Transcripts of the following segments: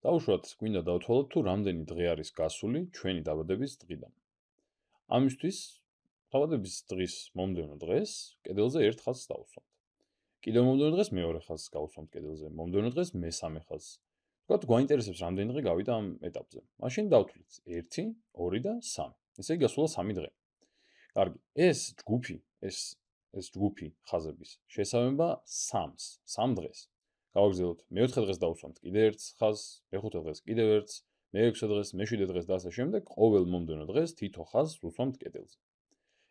დაუშვათ გვინდა დავთვალოთ თუ რამდენი დღე არის გასული ჩვენი დაბადების დღიდან. ამისთვის დაბადების დღის მომდევნო დღეს კედელზე ერთ ხაზს დავუსვამთ. კიდევ მომდევნო დღეს მეორე ხაზს გავუსვამთ კედელზე, მომდევნო დღეს მესამე ხაზს. თქვათ გვაინტერესებს რამდენი დღე გავიდა ამ ეტაპზე. მაშინ დავთვლით 1, 2 და 3. ესე იგი გასულა 3 დღე. კარგი, ეს ჯგუფი, ეს ეს ჯგუფი ხაზების შესაბამება 3-ს, 3 დღეს. გავაგზავნოთ მეოთხე დღეს დავუსვამთ კიდევ ერთ ხაზს, მეხუთე დღეს კიდევ ერთს, მეექვსე დღეს, მეშვიდე დღეს და ასე შემდეგ, ყოველ მომდენო დღეს თითო ხაზს ვუსვამთ კედელზე.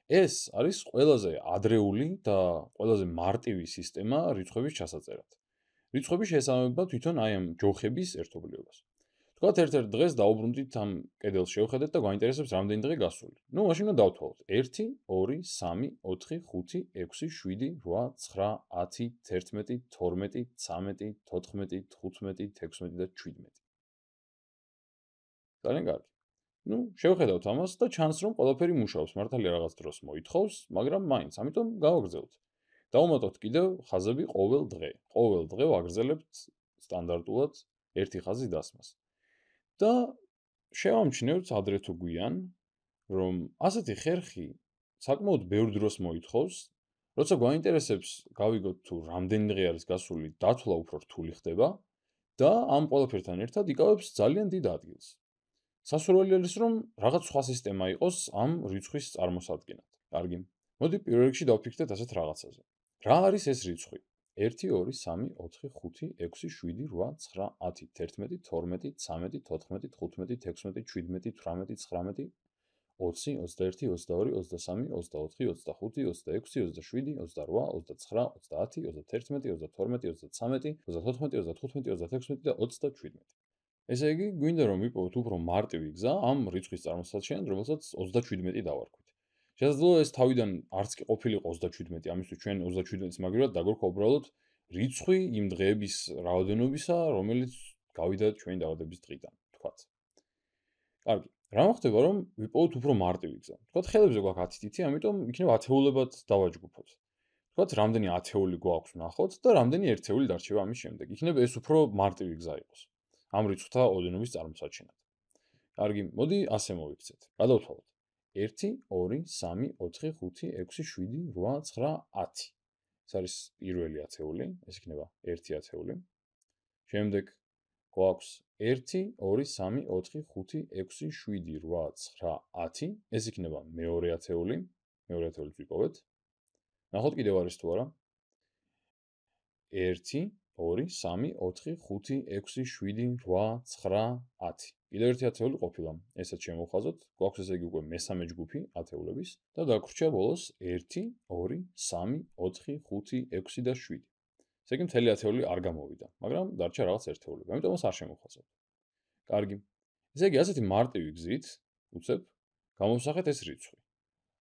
ეს არის ყველაზე ადრეული და ყველაზე მარტივი სისტემა რიცხვების ჩასაწერად. რიცხვები შესაბამება თვითონ აი ამ ჯოხების ერთობლიობას. თქვათ ერთ-ერთ დღეს დაუბრუნდით ამ კედელს შევხედეთ და გვაინტერესებს რამდენი დღე გასული. ნუ მაშინ უნდა დავთვალოთ 1 2 3 4 5 6 7 8 9 10 11 12 13 14 15 16 და 17. ძალიან კარგი. ნუ შევხედავთ ამას და ჩანს რომ ყველაფერი მუშაობს, მართალია რაღაც დროს მოითხოვს, მაგრამ მაინც, ამიტომ გავაგრძელოთ. დავუმატოთ კიდევ ხაზები ყოველ დღე. ყოველ დღე ვაგრძელებთ სტანდარტულად ერთი ხაზის დასმას. და შევამჩნევთ ადრე თუ გვიან, რომ ასეთი ხერხი საკმაოდ ბევრ დროს მოითხოვს, როცა გვაინტერესებს გავიგოთ თუ რამდენი დღე არის გასული, დათვლა უფრო რთული ხდება და ამ ყველაფერთან ერთად იკავებს ძალიან დიდ ადგილს. სასურველია ის რომ რაღაც სხვა სისტემა იყოს ამ რიცხვის წარმოსადგენად. კარგი. მოდი პირველ რიგში დავფიქრდეთ ასეთ რაღაცაზე. რა არის ეს რიცხვი? 1 2 3 4 5 6 7 8 9 10 11 12 13 14 15 16 17 18 19 20 21 20 21 22 23 24 25 26 27 28 29 30 31 32 33 34 35 და 37. ესე იგი, გვინდა რომ ვიპოვოთ უფრო მარტივი გზა ამ რიცხვის წარმოსაჩენად, რომელსაც 37 დავარქვით. შესაძლოა ეს თავიდან არც კი ყოფილიყო 37, ამისთვის ჩვენ 37-ს მაგრად დაგვერქვა უბრალოდ რიცხვი იმ დღეების რაოდენობისა, რომელიც გავიდა ჩვენი დაავადების დღიდან, თქვათ. კარგი, რა მოხდება, რომ ვიპოვოთ უფრო მარტივი გზა. თქვათ, ხელებზე გვაქვს 10 თითი, ამიტომ იქნება ათეულებად დავაჯგუფოთ. თქვათ, რამდენი ათეული გვაქვს ნახოთ და რამდენი ერთეული დარჩება ამის შემდეგ. იქნება ეს უფრო მარტივი გზა იყოს. ამ რიცხვთა ოდენობის წარმოსაჩენად. კარგი, მოდი ასე მოვიქცეთ. გადავთვალოთ. 1 2 3 4 5 6 7 8 9 10 ეს არის პირველი ათეული ეს იქნება ერთი ათეული. შემდეგ გვაქვს 1 2 3 4 5 6 7 8 9 10 ეს იქნება მეორე ათეული. მეორე ათეულს ვიპოვეთ. ნახოთ კიდევ არის თუ არა. 1 2 3 4 5 6 7 8 9 10 კიდევ ერთი ათეული ყოფილა. ესეც შემოვხაზოთ. გვაქვს ესე იგი უკვე მესამე ჯგუფი ათეულების და დაგვრჩა ბოლოს 1 2 3 4 5 6 და 7. ესე იგი მთელი ათეული არ გამოვიდა, მაგრამ დარჩა რაღაც ერთეულები. ამიტომ მას არ შემოვხაზოთ. კარგი. ესე იგი ასეთი მარტივი გზით უცებ გამოვსახეთ ეს რიცხვი.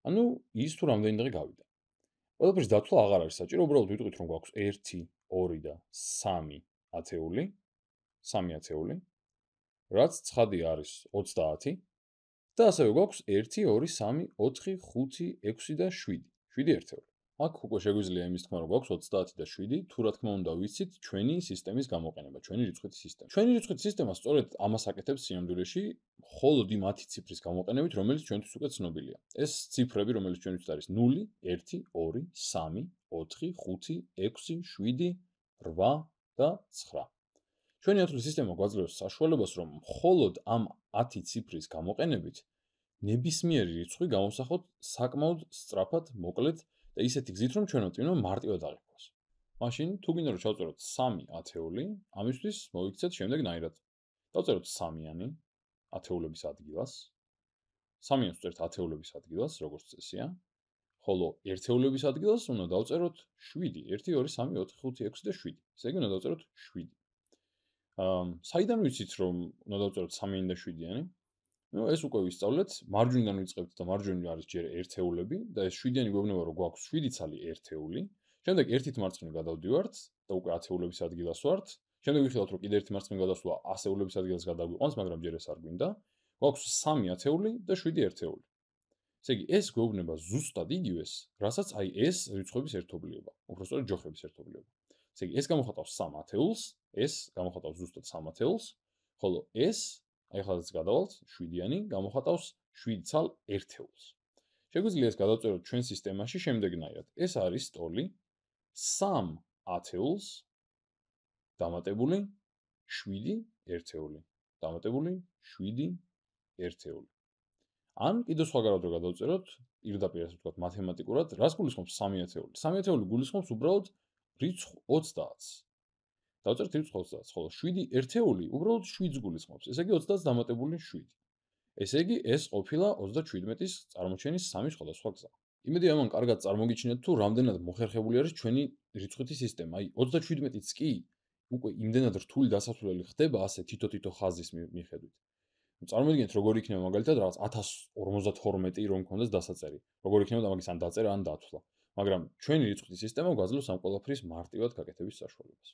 ანუ ის თუ რამდენი დღე გავიდა. ყველაფერს დათვლა აღარ არის საჭირო, უბრალოდ ვიტყვით რომ გვაქვს 1 2 და 3 ათეული. 3 ათეული რაც ცხადი არის 30 და ასევე გვაქვს 1 2 3 4 5 6 და 7 7 ერთეული. აქ უკვე შეგვიძლია იმის თქმა რომ გვაქვს 30 და 7 თუ რა თქმა უნდა ვიცით ჩვენი სისტემის გამოყენება ჩვენი რიცხვითი სისტემა. ჩვენი რიცხვითი სისტემა სწორედ ამას აკეთებს სიამდვილეში მხოლოდ იმ 10 ციფრის გამოყენებით რომელიც ჩვენთვის უკვე ცნობილია. ეს ციფრები რომელიც ჩვენთვის არის 0 1 2 3 4 5 6 7 8 და 9 ჩვენი ათვლის სისტემა გვაძლევს საშუალებას, რომ მხოლოდ ამ 10 ციფრის გამოყენებით ნებისმიერი რიცხვი გამოსახოთ საკმაოდ სწრაფად, მოკლედ და ისეთი გზით, რომ ჩვენ ვტვინო მარტივად აღიქვას. მაშინ თუ გინდა რომ ჩავწეროთ 3 ათეული, ამისთვის მოიქცეთ შემდეგნაირად. დავწეროთ 3-იანი ათეულების ადგილას. 3-იანს ვწერთ ათეულების ადგილას, როგორც წესია. ხოლო ერთეულების ადგილას უნდა დავწეროთ 7. 1 2 3 4 5 6 და 7. ესე იგი უნდა დავწეროთ 7. საიდან ვიცით რომ უნდა დავწეროთ 3 და 7-იანი? ნუ ეს უკვე ვისწავლეთ, მარჯვნიდან ვიწყებთ და მარჯვენა არის ჯერ ერთეულები და ეს 7-იანი გვეუბნება რომ გვაქვს 7 ცალი ერთეული. შემდეგ ერთით მარცხნივ გადავდივართ და უკვე ათეულების ადგილას ვართ. შემდეგ ვიხილავთ რომ კიდე ერთი მარცხნივ გადასვლა ასეულების ადგილას გადაგვიყვანს, მაგრამ ჯერ ეს არ გვინდა. გვაქვს 3 ათეული და 7 ერთეული. ესე იგი ეს გვეუბნება ზუსტად იგივეს, რასაც აი ეს რიცხვების ერთობლიობა, უბრალოდ ჯოხების ერთობლიობა. ესე იგი ეს გამოხატავს 3 ათეულს, ეს გამოხატავს ზუსტად 3 ათეულს, ხოლო ეს, აი ხალხს გადავალთ 7-იანი, გამოხატავს 7 ცალ ერთეულს. შეგვიძლია ეს გადავწეროთ ჩვენ სისტემაში შემდეგნაირად. ეს არის სტოლი 3 ათეულს დამატებული 7 ერთეული. დამატებული 7 ერთეული. ან კიდევ სხვაგანად რო გადავწეროთ, პირდაპირ ასე ვთქვათ, მათემატიკურად, რას გულისხმობს 3 ათეული? 3 ათეული გულისხმობს უბრალოდ რიცხვ 30-ს. დავწერთ რიცხვ 30-ს, ხოლო 7 ერთეული უბრალოდ 7-ს გულისხმობს. ესე იგი 30-ს დამატებული 7. ესე იგი ეს ყოფილა 37-ის წარმოჩენის სამი სხვადასხვა გზა. იმედი ამან კარგად წარმოგიჩინეთ თუ რამდენად მოხერხებული არის ჩვენი რიცხვითი სისტემა. აი 37-იც კი უკვე იმდენად რთული დასასრულელი ხდება ასე თითო-თითო ხაზის მიხედვით. წარმოიდგინეთ როგორ იქნება მაგალითად რაღაც 1052 რომ კონდეს დასაწერი. როგორ იქნება მაგის ან დაწერა ან დათვლა. მაგრამ ჩვენი რიცხვითი სისტემა გვაძლევს ამ ყველაფრის მარტივად გაკეთების საშუალებას.